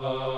Uh,